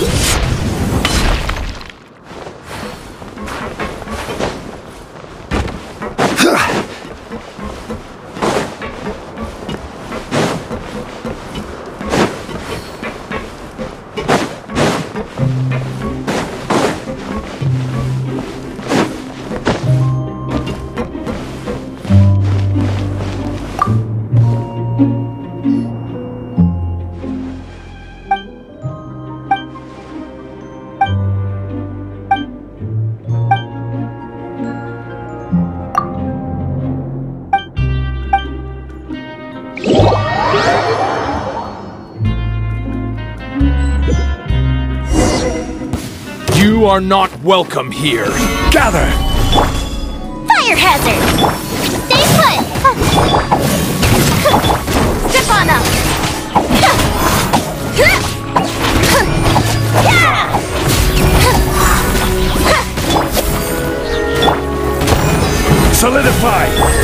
Let's. You are not welcome here. Gather! Fire hazard! Stay put! Step on up! Solidify!